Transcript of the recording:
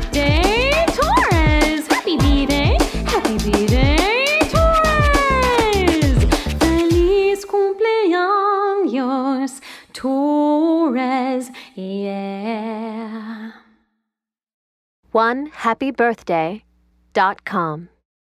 birthday, Taurus! Happy birthday, happy Taurus! Feliz cumpleaños, Taurus, yeah. One happy birthday dot com.